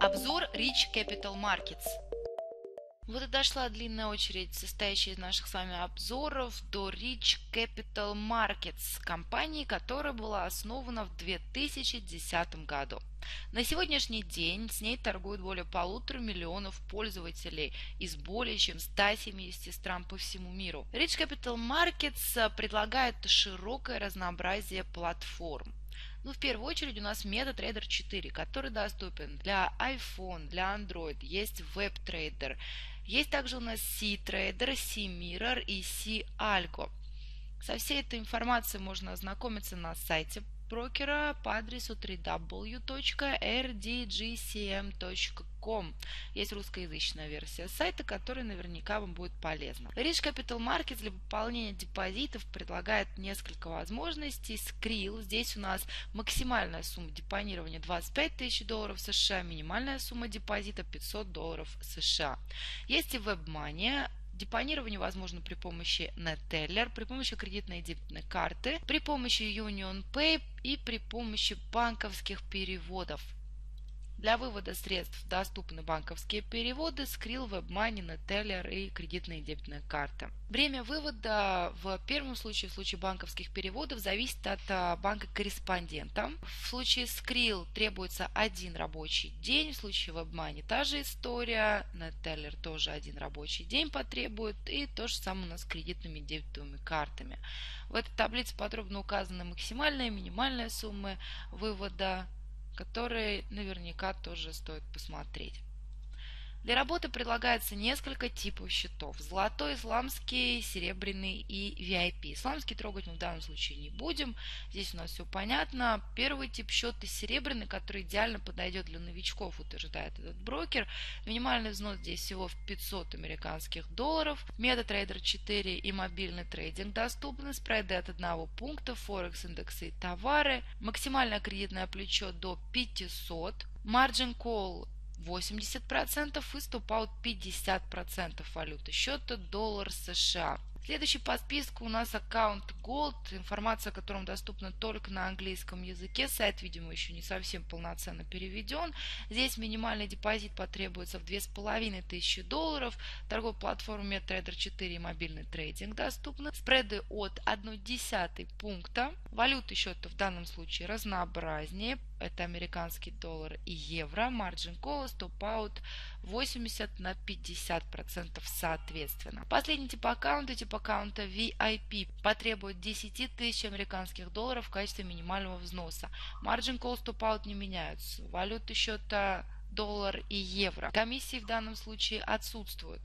Обзор Rich Capital Markets. Вот и дошла длинная очередь, состоящая из наших с вами обзоров, до Rich Capital Markets, компании, которая была основана в 2010 году. На сегодняшний день с ней торгуют более полутора миллионов пользователей из более чем 170 стран по всему миру. Rich Capital Markets предлагает широкое разнообразие платформ. Ну, в первую очередь у нас MetaTrader 4, который доступен для iPhone, для Android, есть WebTrader. Есть также у нас C-Trader, C-Mirror и C-Algo. Со всей этой информацией можно ознакомиться на сайте брокера по адресу www.rdgcm.com. Есть русскоязычная версия сайта, которая наверняка вам будет полезна. Rich Capital Markets для пополнения депозитов предлагает несколько возможностей. Skrill. Здесь у нас максимальная сумма депонирования 25 тысяч долларов США, минимальная сумма депозита 500 долларов США. Есть и WebMoney. Депонирование возможно при помощи NetTeller, при помощи кредитной и дебетной карты, при помощи Union Pay и при помощи банковских переводов. Для вывода средств доступны банковские переводы, Skrill, WebMoney, Neteller и кредитная и дебетная карта. Время вывода в первом случае, в случае банковских переводов, зависит от а, банка-корреспондента. В случае Skrill требуется один рабочий день, в случае WebMoney та же история, Neteller тоже один рабочий день потребует, и то же самое у нас с кредитными и дебетовыми картами. В этой таблице подробно указаны максимальная и минимальная суммы вывода которые наверняка тоже стоит посмотреть. Для работы предлагается несколько типов счетов. Золотой, исламский, серебряный и VIP. Исламский трогать мы в данном случае не будем. Здесь у нас все понятно. Первый тип счета серебряный, который идеально подойдет для новичков, утверждает этот брокер. Минимальный взнос здесь всего в 500 американских долларов. MetaTrader 4 и мобильный трейдинг доступны. Спреды от одного пункта, Форекс, индексы и товары. Максимальное кредитное плечо до 500. Margin Call 80% и стоп-аут 50% валюты счета доллар США. Следующий по списку у нас аккаунт Gold, информация о котором доступна только на английском языке. Сайт, видимо, еще не совсем полноценно переведен. Здесь минимальный депозит потребуется в 2500 долларов. Торговая платформа MetaTrader 4 и мобильный трейдинг доступны. Спреды от 1,1 пункта. Валюты счета в данном случае разнообразнее. Это американский доллар и евро. Margin call, стоп-аут 80 на 50% соответственно. Последний тип аккаунта, тип аккаунта VIP, потребует 10 тысяч американских долларов в качестве минимального взноса. Margin call, стоп-аут не меняются. Валюты счета доллар и евро. Комиссии в данном случае отсутствуют.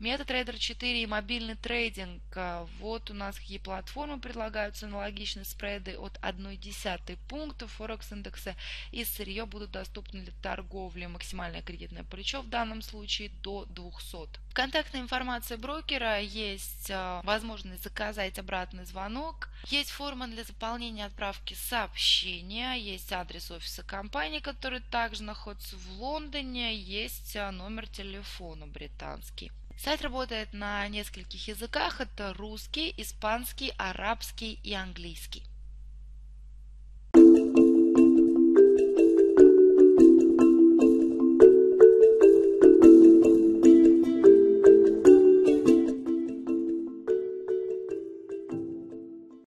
MetaTrader 4 и мобильный трейдинг. А, вот у нас какие платформы предлагаются аналогичные спреды от 1,1 пункта Форекс индекса и сырье будут доступны для торговли. Максимальное кредитное плечо в данном случае до 200. Контактная информация брокера, есть а, возможность заказать обратный звонок, есть форма для заполнения отправки сообщения, есть адрес офиса компании, который также находится в Лондоне, есть а, номер телефона британский. Сайт работает на нескольких языках. Это русский, испанский, арабский и английский.